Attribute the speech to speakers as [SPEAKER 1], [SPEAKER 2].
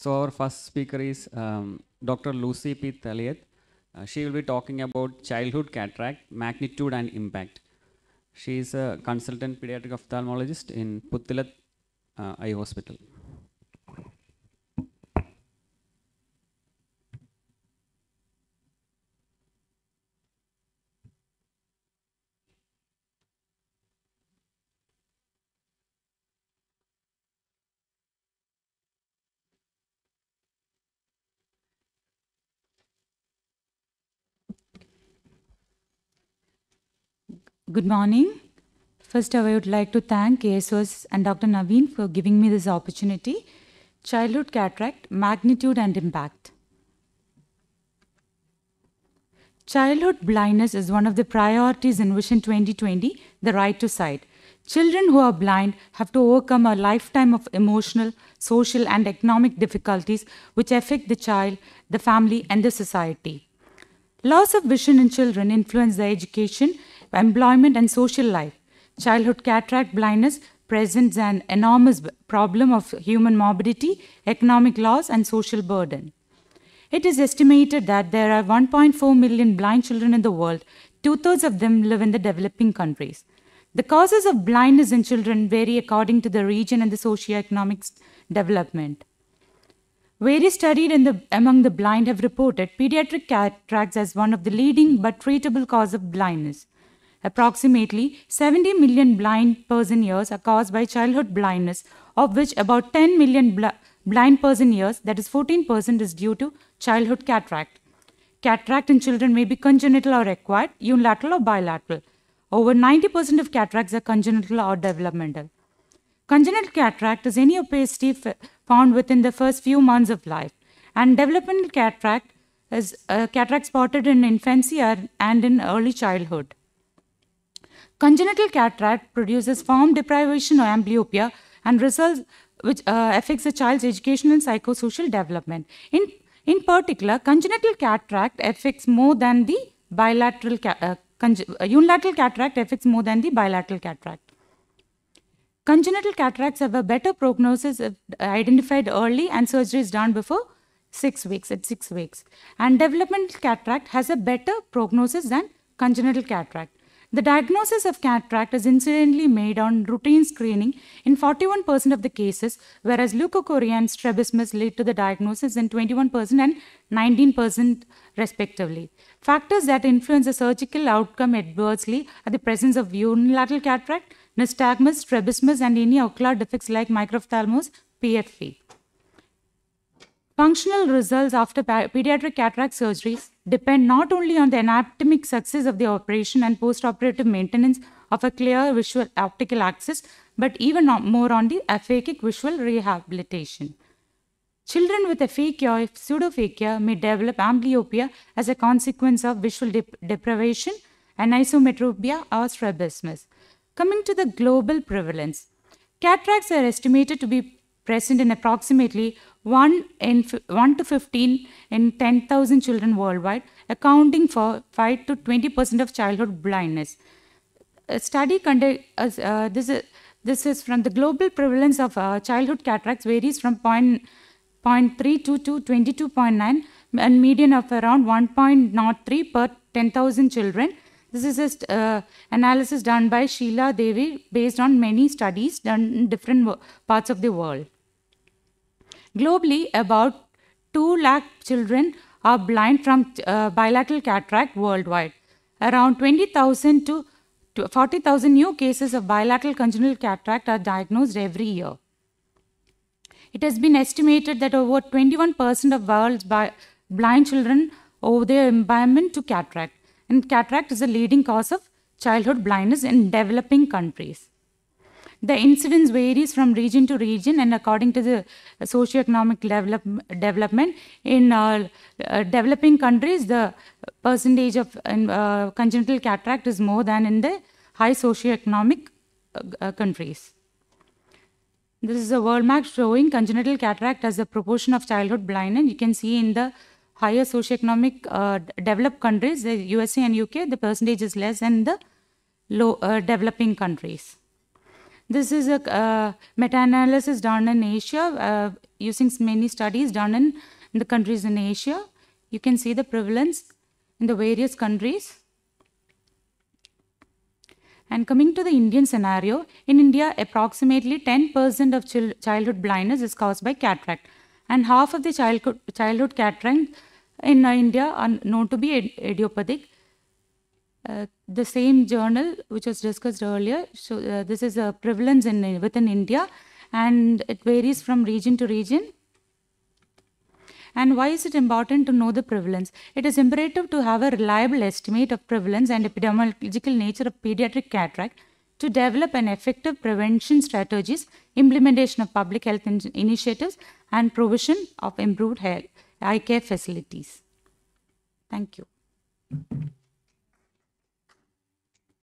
[SPEAKER 1] So our first speaker is um, Dr. Lucy P. Thaliath. Uh, she will be talking about childhood cataract, magnitude and impact. She is a consultant pediatric ophthalmologist in Puttilat uh, Eye Hospital.
[SPEAKER 2] Good morning. First, of all, I would like to thank KSOS and Dr. Naveen for giving me this opportunity. Childhood cataract, magnitude and impact. Childhood blindness is one of the priorities in Vision 2020, the right to sight. Children who are blind have to overcome a lifetime of emotional, social, and economic difficulties which affect the child, the family, and the society. Loss of vision in children influence their education, employment, and social life. Childhood cataract blindness presents an enormous problem of human morbidity, economic loss, and social burden. It is estimated that there are 1.4 million blind children in the world. Two thirds of them live in the developing countries. The causes of blindness in children vary according to the region and the socioeconomic development. Various studies the, among the blind have reported pediatric cataracts as one of the leading but treatable cause of blindness. Approximately 70 million blind person years are caused by childhood blindness, of which about 10 million bl- blind person years, that is 14%, is due to childhood cataract. Cataract in children may be congenital or acquired, unilateral or bilateral. Over 90% of cataracts are congenital or developmental. Congenital cataract is any opacity found within the first few months of life, and developmental cataract is uh, cataract spotted in infancy and in early childhood. Congenital cataract produces form deprivation or amblyopia and results which uh, affects the child's educational and psychosocial development. In, in particular, congenital cataract affects more than the bilateral ca- uh, uh, unilateral cataract affects more than the bilateral cataract. Congenital cataracts have a better prognosis if identified early and surgery is done before six weeks, at six weeks. And developmental cataract has a better prognosis than congenital cataract. The diagnosis of cataract is incidentally made on routine screening in 41% of the cases, whereas leukocoria and strabismus lead to the diagnosis in 21% and 19% respectively. Factors that influence the surgical outcome adversely are the presence of unilateral cataract, nystagmus, strabismus, and any ocular defects like microphthalmos, PFV. Functional results after pediatric cataract surgeries depend not only on the anatomic success of the operation and postoperative maintenance of a clear visual optical axis, but even more on the aphakic visual rehabilitation. Children with aphakia or pseudophakia may develop amblyopia as a consequence of visual dep- deprivation and anisometropia or strabismus. Coming to the global prevalence, cataracts are estimated to be present in approximately 1, in, 1 to 15 in 10,000 children worldwide, accounting for 5 to 20% of childhood blindness a study conduct, uh, uh, this, is, this is from the global prevalence of uh, childhood cataracts varies from point, 0.32 to 22.9 and median of around 1.03 per 10,000 children. This is just uh, analysis done by Sheeladevi based on many studies done in different parts of the world. Globally, about 2 lakh children are blind from uh, bilateral cataract worldwide. Around 20,000 to to 40,000 new cases of bilateral congenital cataract are diagnosed every year. It has been estimated that over 21% of world's blind children owe their impairment to cataract, and cataract is the leading cause of childhood blindness in developing countries. The incidence varies from region to region and according to the socioeconomic develop, development. In uh, uh, developing countries, the percentage of uh, congenital cataract is more than in the high socioeconomic uh, uh, countries. This is a world map showing congenital cataract as a proportion of childhood blindness. You can see in the higher socioeconomic uh, developed countries, the USA and UK, the percentage is less than the low uh, developing countries. This is a uh, meta-analysis done in Asia. Uh, using many studies done in, in the countries in Asia. You can see the prevalence in the various countries. And coming to the Indian scenario, in India, approximately 10% of chil- childhood blindness is caused by cataract, and half of the childhood, childhood cataract in uh, India are known to be id- idiopathic. Uh, the same journal which was discussed earlier, so uh, this is a prevalence in within India, and it varies from region to region. And why is it important to know the prevalence? It is imperative to have a reliable estimate of prevalence and epidemiological nature of pediatric cataract to develop an effective prevention strategies, implementation of public health in- initiatives, and provision of improved health, eye care facilities. Thank you.